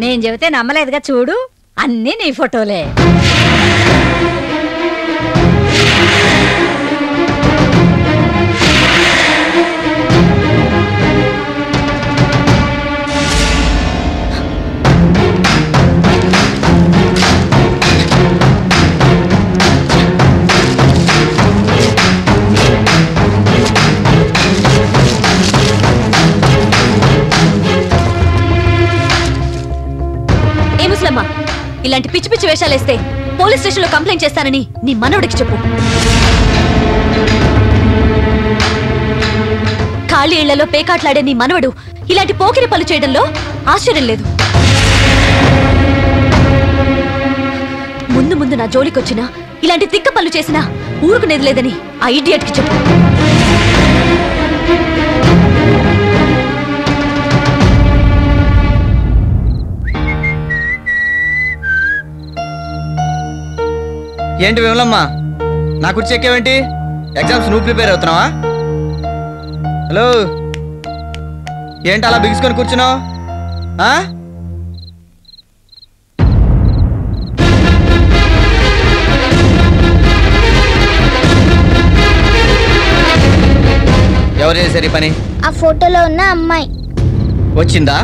నేను చెబితే నమ్మలేదుగా చూడు. అన్నీ నీ ఫోటోలే. ఇలాంటి పిచ్చి పిచ్చి వేషాలేస్తే పోలీస్ స్టేషన్లో కంప్లైంట్ చేస్తానని నీ మనవడికి చెప్పు. ఖాళీ ఇళ్ళలో పేకాట్లాడే నీ మనవడు ఇలాంటి పోకిరి పనులు చేయడంలో ఆశ్చర్యం లేదు. ముందు ముందు నా జోలికొచ్చినా ఇలాంటి తిక్క పనులు చేసినా ఊరుకునేది లేదని ఆ ఇడియట్కి చెప్పు. ఏంటి విమలమ్మా? నా కుర్చీ ఎక్కేవేంటి? ఎగ్జామ్స్ నువ్వు ప్రిపేర్ అవుతున్నావా? హలో? ఏంటి అలా బిగుసుకొని కూర్చున్నావు? ఎవరు చేశారు ఈ పని? ఆ ఫోటోలో ఉన్న అమ్మాయి. వచ్చిందా?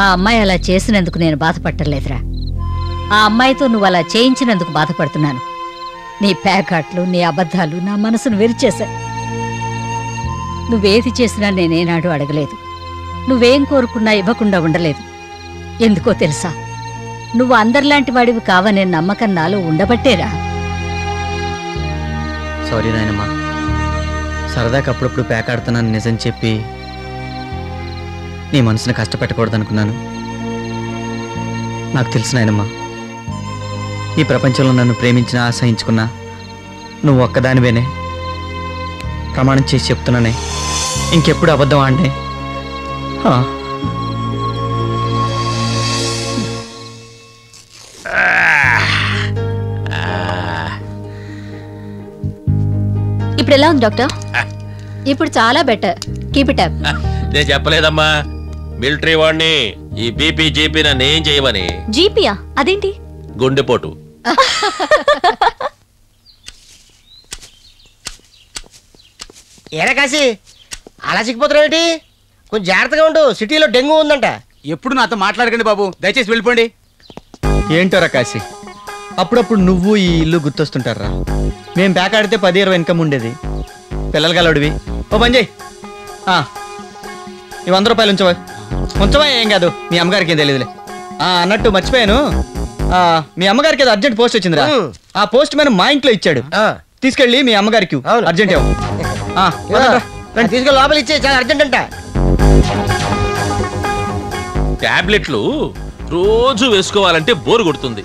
ఆ అమ్మాయి అలా చేసినందుకు నేను బాధపట్టలేదురా ఆ అమ్మాయితో నువ్వు అలా చేయించినందుకు బాధపడుతున్నాను. నీ ప్యాకాట్లు నీ అబద్ధాలు నా మనసును విరిచేశా నువ్వేది చేసినా నేనేనాడు అడగలేదు. నువ్వేం కోరుకున్నా ఇవ్వకుండా ఉండలేదు. ఎందుకో తెలుసా? నువ్వు అందరిలాంటి వాడివి కావనే నమ్మకం నాలో ఉండబట్టేరా. సారీ నాయనమ్మా. సరదాకి అప్పుడప్పుడు పేకాడుతున్నాను నిజం చెప్పి నీ మనసుని కష్టపెట్టకూడదు అనుకున్నాను నాకు తెలుసు నాయనమ్మా ఈ ప్రపంచంలో నన్ను ప్రేమించినా ఆశ్రయించుకున్నా నువ్వు ఒక్కదానివేనే. ప్రమాణం చేసి చెప్తున్నానే ఇంకెప్పుడు అబద్ధం ఆడే ఇప్పుడు ఎలా ఉంది డాక్టర్? ఇప్పుడు చాలా బెటర్. Keep it up. నేను చెప్పలేదమ్మా. మిలిటరీ వాడిని ఈ బీపీ జీపీ నన్ను ఏం చేయమని జీపీయా? అదేంటి? గుండెపోటు. ఏరా కాశీ? అలా చిక్కిపోతున్నావు ఏంటి? కొంచెం జాగ్రత్తగా ఉండు. సిటీలో డెంగ్యూ ఉందంట. ఎప్పుడు నాతో మాట్లాడకండి బాబు. దయచేసి వెళ్ళిపోండి. ఏంటో కాశీ? అప్పుడప్పుడు నువ్వు ఈ ఇల్లు గుర్తొస్తుంటారా? మేం పేకాడితే పది ఇరవై ఇన్కమ్ ఉండేది. పిల్లలు గలడివి ఓ పని చేయి. ఆ, ఈ వంద రూపాయలు ఉంచవా? ఉంచవా ఏం కాదు మీ అమ్మగారికి ఏం తెలియదులే ఆ, అన్నట్టు మర్చిపోయాను ఆ, మీ అమ్మగారికి ఏదో అర్జెంట్ పోస్ట్ వచ్చిందిరా. ఆ పోస్ట్ మ్యాన్ మా ఇంట్లో ఇచ్చాడు ఆ, తీసుకెళ్ళి మీ అమ్మగారికి ఇవ్వు. అవును. అర్జెంట్ ఇవ్వు. ఆ, ఇదిగో, వదలరా. రండి, తీసుకెళ్ళి లోపల ఇచ్చే చాలా అర్జెంట్ అంట టాబ్లెట్లు రోజు వేసుకోవాలంటే బోరు కొడుతుంది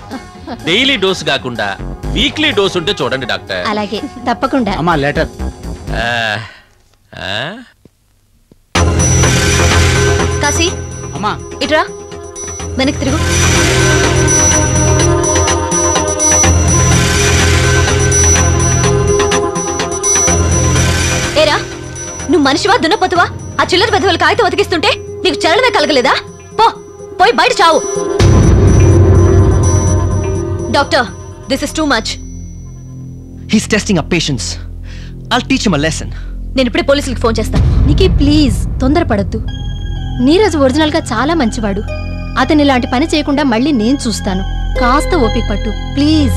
డైలీ డోస్ కాకుండా వీక్లీ డోస్ ఉంటే చూడండి డాక్టర్ అలాగే తప్పకుండా అమ్మా లెటర్ ఆ, ఆ? కాశీ. అమ్మా. ఇట్రా. వెనక్కి తిరుగు. ఏరా నువ్వు మనిషివా దున్నపోతువా? ఆ చిల్లర పెద్దవాళ్ళ కాగితం ఉతికిస్తుంటే నీకు చలనమే కలగలేదా? పో పోయి బయట చావు. Doctor this is too much He's testing our patience. I'll teach him a lesson. నేను ఇప్పుడే పోలీసులకు ఫోన్ చేస్తాను నీకి ప్లీజ్ తొందరపడద్దు. నీరజ్ ఒరిజినల్గా చాలా మంచివాడు. అతని ఇలాంటి పని చేయకుండా మళ్ళీ నేను చూస్తాను. కాస్త ఓపిక పట్టు ప్లీజ్.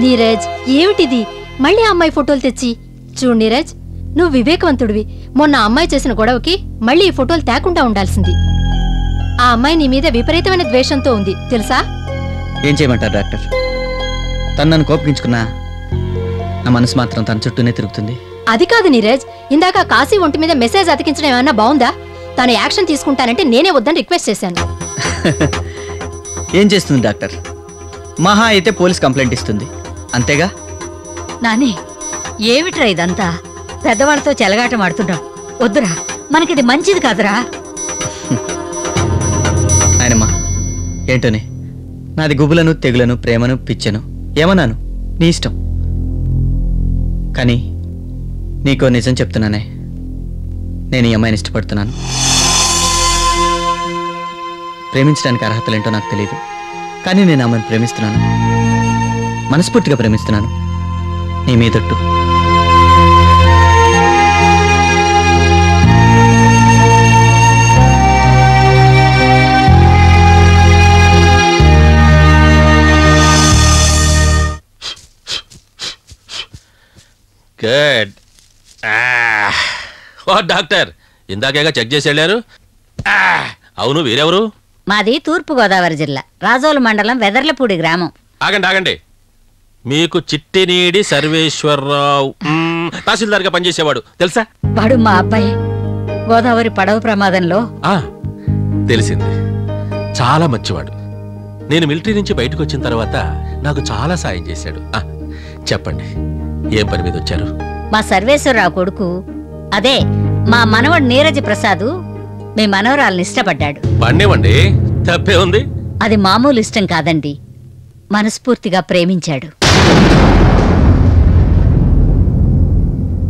నీరజ్ ఏమిటిది? మళ్ళీ ఆ అమ్మాయి ఫోటోలు తెచ్చి. చూడు నీరజ్ నువ్వు వివేకవంతుడివి. మొన్న అమ్మాయి చేసిన గొడవకి మళ్ళీ ఈ ఫోటోలు తేకుండా ఉండాల్సింది. ఆ అమ్మాయి నీ మీద విపరీతమైన ద్వేషంతో ఉంది. తెలుసా? ఏం చేయమంటారు డాక్టర్? తను నన్ను కోపగించుకున్నా నా మనసు మాత్రం తన చుట్టూనే తిరుగుతుంది. అది కాదు నీరజ్ ఇందాక కాశీ ఒంటి మీద మెసేజ్ అతికించడం ఏమన్నా బాగుందా? తను యాక్షన్ తీసుకుంటానంటే నేనే వద్దని రిక్వెస్ట్ చేశాను. ఏం చేస్తుంది డాక్టర్? మహా అయితే పోలీస్ కంప్లైంట్ ఇస్తుంది. అంతేగా? నాని ఏమిట్రా ఇదంతా? పెద్దవాళ్ళతో చెలగాటం ఆడుతున్నావు వద్దురా మనకిది మంచిది కాదురా. ఏంటోని? నాది గుబులను తెగులను ప్రేమను పిచ్చను ఏమన్నాను? నీ ఇష్టం. కానీ నీకో నిజం చెప్తున్నానే. నేను ఈ అమ్మాయిని ఇష్టపడుతున్నాను. ప్రేమించడానికి అర్హతలేంటో నాకు తెలియదు కానీ నేను ఆమెను ప్రేమిస్తున్నాను. మనస్ఫూర్తిగా ప్రేమిస్తున్నాను. నీ మీదొట్టు గుడ్ ఓ డాక్టర్ ఇందాకేగా చెక్ చేసి వెళ్ళారు ఆ, అవును వీరెవరు? మాది తూర్పు గోదావరి జిల్లా రాజోలు మండలం వెదర్లపూడి గ్రామం. ఆగండి ఆగండి. మీకు చిట్టినీడి సర్వేశ్వరరావు మ్మ్, తహసీల్దార్గా పనిచేసేవాడు తెలుసా? వాడు మా అబ్బాయి. గోదావరి పడవ ప్రమాదంలో. ఆ, తెలిసింది. చాలా మంచివాడు. నేను మిలిటరీ నుంచి బయటకు వచ్చిన తర్వాత నాకు చాలా సాయం చేశాడు. చెప్పండి. ఏం పని మీద వచ్చారు? మా సర్వేశ్వరరావు కొడుకు అదే మా మనవడు నీరజ ప్రసాదు మీ మనవరాల్ని ఇష్టపడ్డాడు. పండేవండి తప్పే ఉంది? అది మామూలు ఇష్టం కాదండి. మనస్ఫూర్తిగా ప్రేమించాడు.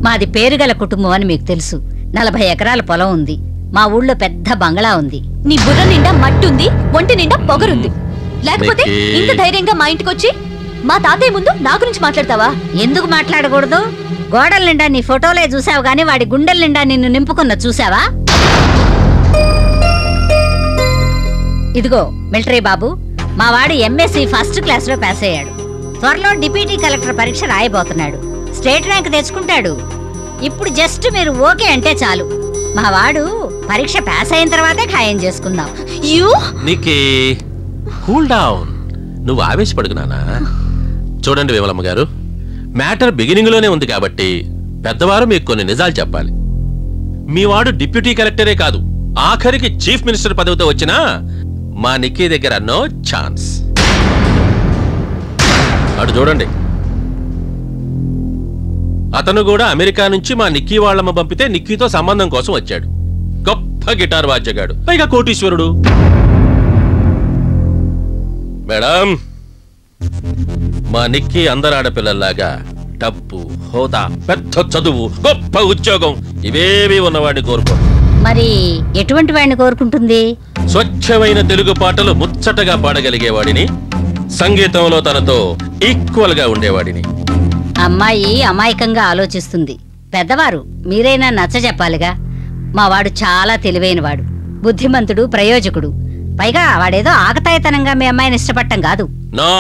మాది పేరుగల కుటుంబం అని మీకు తెలుసు. నలభై ఎకరాల పొలం ఉంది. మా ఊళ్ళో పెద్ద బంగ్లా ఉంది. నీ బుర్ర నిండా మట్టి ఉంది ఒంటి నిండా పొగరుంది. లేకపోతే. ఇంత ధైర్యంగా మా ఇంటికి వచ్చి మా తాతయ్య ముందు నా గురించి మాట్లాడతావా? ఎందుకు మాట్లాడకూడదు? గోడల నిండా నీ ఫోటోలే చూసావు గాని వాడి గుండెల నిండా నిన్ను నింపుకున్న చూసావా? ఇదిగో మిలిటరీ బాబు మా వాడు ఎంఎస్సి ఫస్ట్ క్లాస్లో పాస్ అయ్యాడు. త్వరలో డిప్యూటీ కలెక్టర్ పరీక్ష రాయబోతున్నాడు. స్టేట్ ర్యాంక్ తెచ్చుకుంటాడు. ఇప్పుడు జస్ట్ మీరు ఓకే అంటే చాలు. మా వాడు పరీక్ష పాస్ అయిన తర్వాతే ఖాయం చేసుకుందాం. యూ! నీకే కూల్ డౌన్ నువ్వు ఆవేశపడుకు నానా చూడండి విమలమ్మ గారు మ్యాటర్ బిగినింగ్లోనే ఉంది కాబట్టి పెద్దవారు మీకు కొన్ని నిజాలు చెప్పాలి. మీ వాడు డిప్యూటీ కలెక్టరే కాదు ఆఖరికి చీఫ్ మినిస్టర్ పదవితో వచ్చినా మా నిక్కీ దగ్గర నో ఛాన్స్. అటు చూడండి. అతను కూడా అమెరికా నుంచి మా నిక్కీ వాళ్ళమ్మ పంపితే నిక్కీతో సంబంధం కోసం వచ్చాడు. గొప్ప గిటార్ వాద్యగాడు. పైగా కోటీశ్వరుడు. మేడం మా నిక్కీ అందరు ఆడపిల్లల్లాగా డబ్బు హోదా పెద్ద చదువు గొప్ప ఉద్యోగం ఇవేవి ఉన్నవాడిని కోరుకో మరి ఎటువంటి వాడిని కోరుకుంటుంది? స్వచ్ఛమైన తెలుగు పాటలు ముచ్చటగా పాడగలిగేవాడిని సంగీతంలో తనతో ఈక్వల్గా ఉండేవాడిని. అమ్మాయి అమాయకంగా ఆలోచిస్తుంది. పెద్దవారు మీరైనా నచ్చ చెప్పాలిగా? మా వాడు చాలా తెలివైనవాడు బుద్ధిమంతుడు ప్రయోజకుడు. పైగా వాడేదో ఆకతాయితనంగా మీ అమ్మాయిని ఇష్టపడటం కాదు. నో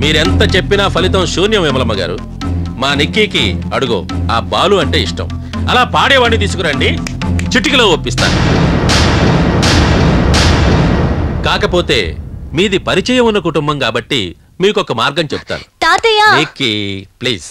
మీరెంత చెప్పినా ఫలితం శూన్యం విమలమ్మ గారు. మా నిక్కీకి అడుగో ఆ బాలు అంటే ఇష్టం. అలా పాడేవాడిని తీసుకురండి చిటికలో ఒప్పిస్తాను కాకపోతే మీది పరిచయం ఉన్న కుటుంబం కాబట్టి మీకు ఒక మార్గం చెప్తాను. తాతయ్య! Nikki please.